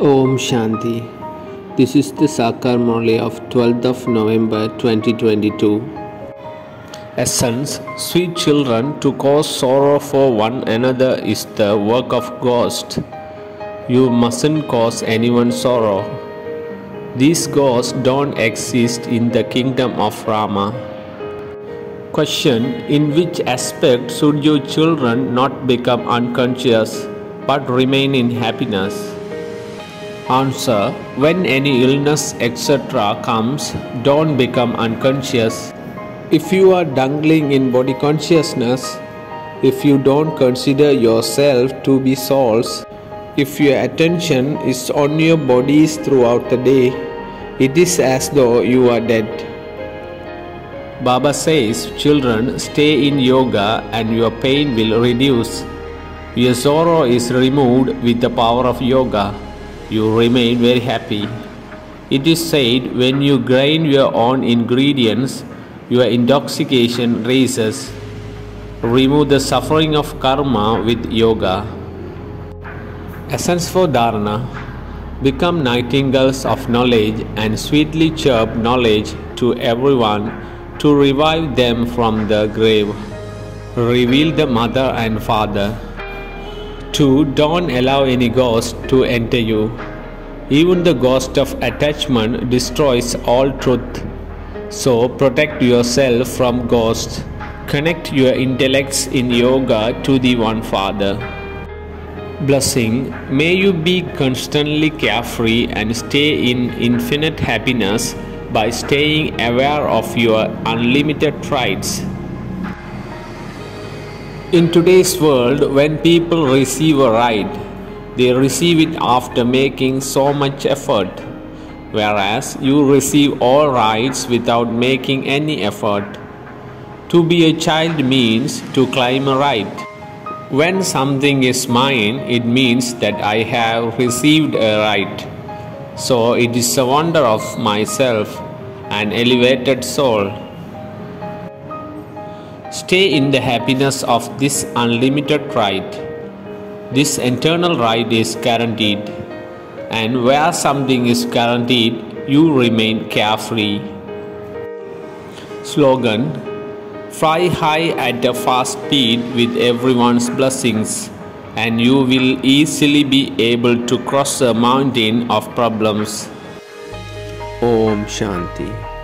Om Shanti. This is the Sakar Murli of 12th of November 2022. Essence Sweet children, to cause sorrow for one another is the work of ghost. You mustn't cause anyone sorrow. These ghosts don't exist in the kingdom of Rama. Question In which aspect should your children not become unconscious but remain in happiness? Answer When any illness etc. comes, don't become unconscious. If you are dangling in body consciousness, if you don't consider yourself to be souls, if your attention is on your bodies throughout the day, it is as though you are dead. Baba says, Children, stay in yoga and your pain will reduce. Your sorrow is removed with the power of yoga. You remain very happy. It is said, when you grind your own ingredients, your intoxication raises. Remove the suffering of karma with yoga. Essence for Dharana Become nightingales of knowledge and sweetly chirp knowledge to everyone to revive them from the grave. Reveal the mother and father. 2. Don't allow any ghost to enter you. Even the ghost of attachment destroys all truth. So protect yourself from ghosts. Connect your intellects in yoga to the One Father. Blessing May you be constantly carefree and stay in infinite happiness by staying aware of your unlimited rights. In today's world, when people receive a right, they receive it after making so much effort, whereas you receive all rights without making any effort. To be a child means to claim a right. When something is mine, it means that I have received a right. So it is a wonder of myself, an elevated soul. Stay in the happiness of this unlimited ride. This eternal ride is guaranteed, and where something is guaranteed, you remain carefree. Slogan Fly high at a fast speed with everyone's blessings, and you will easily be able to cross a mountain of problems. Om Shanti.